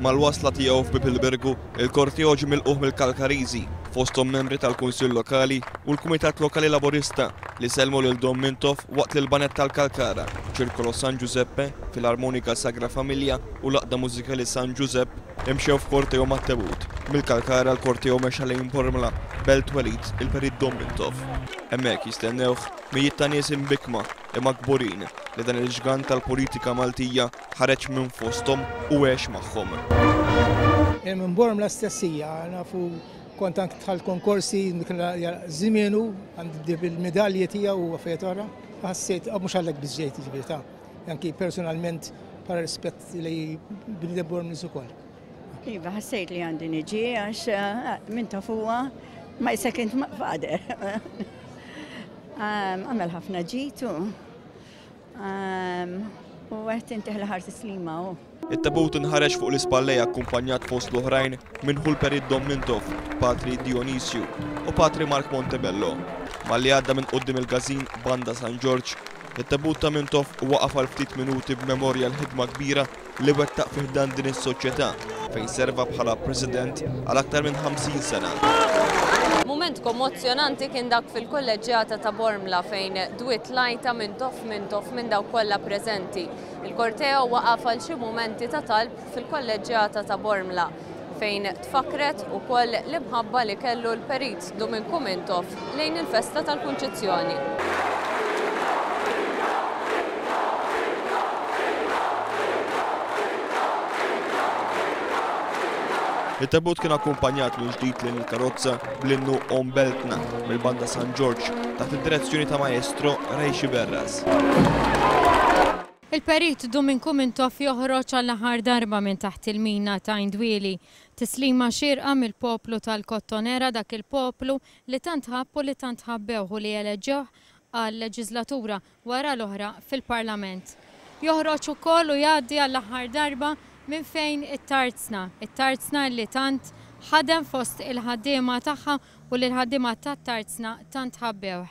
Mal-wasla tiegħu f'Bib il-Birgu, il-korteo ġie milquh mill-Kalkariżi, fosthom membri tal-Kunsill Lokali u l-Kumitat Lokali Laburista li sellmu lil Dom Mintoff waqt li l-baned tal-Kalkara, Circolo San Giuseppe, Filarmonika Sagra Familja u l-Għaqda Mużikali San Ġużepp imxew f'korteo mat-tebut. Mill-Kalkara l-korteo mexa lejn Bormla, Belt Welid, il-Perit Dom Mintoff. Hemmhekk jistennewh Mijiet ta' nies imbikkma, imma kburin li dan il-ġgant tal-politika Maltija ħareġ minn fosthom u għex magħhom. Jien minn Bormla stess hija, nafu kont anke dħalt konkorsi żmienu għandi bil-midalji tiegħu u affarijiet oħra. Ħassejt ah, mhux għalhekk biżejjed il-verità. Anki personalment bħala rispett li bniedem Bormliż ukoll. Iva, ħassejt li għandi niġi għax eh, minn ta' fuqa ma jsekint ma' fader. Ehm, għamel ħafna ġitu. Ehm, u għet intiħ l-ħar t-slima u. Il-tabut nħareġ fuq l-ispallej akkumpanjat fost l-oħrajn minn Hulperit Dom Mintof, Patri Dionisju u Patri Mark Montebello. Malli għadda minn qoddim il-gazin Banda San Ġorġ, il-tabut ta' Mintof waqaf għal ftit minuti b'memorja l-ħidma kbira li wettaq fi ħdan din is-soċjetà fejn serva bħala President għal aktar minn 50 sena. Mument kommozzjonanti kien dak fil-Kolleġġjata ta' Bormla fejn dwiet l-għajta minn toff minn toff minn dawk kollha preżenti. Il-korteo waqaf għal xi mumenti ta' talb fil-Kolleġġjata ta' Bormla. fejn tfakkret ukoll l-imħabba li kellu l-Perit Duminku Mintoff lejn il-festa tal-Kunċizzjoni. It-tebut kien akkumpanjat minn ġdid lejn il-karozza bl-innu Om Beltna mill-Banda San Ġorġ taħt id-direzzjoni ta' Maestro Ray Sciberras. Il-Perit Duminku Mintoff joħroġ għall-aħħar darba minn taħt il-mina ta' Indwieli. Tislima xierqa mill-poplu tal-Kottonera dak il-poplu li tant ħabb u li tant ħabbewh u li eleġġewh għal leġiżlatura wara l-oħra fil-Parlament. Joħroġ ukoll u jgħaddi għall-aħħar darba minn fejn it-Tarzna, it-Tarzna li tant ħadem fost il-ħaddiema tagħha u li l-ħaddiema tat-Tarzna tant ħabbewh.